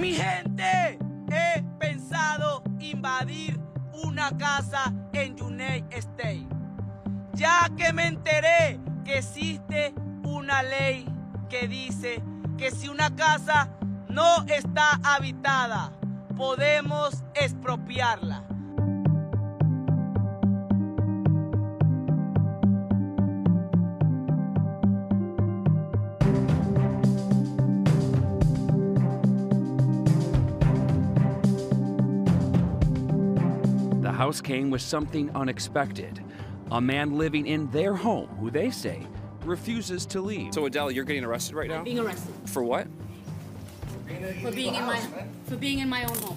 Mi gente, he pensado invadir una casa en United State, ya que me enteré que existe una ley que dice que si una casa no está habitada, podemos expropiarla. House came with something unexpected. A man living in their home, who they say refuses to leave. So Adele, you're getting arrested right now? Being arrested For what? for being in my for being in my own home.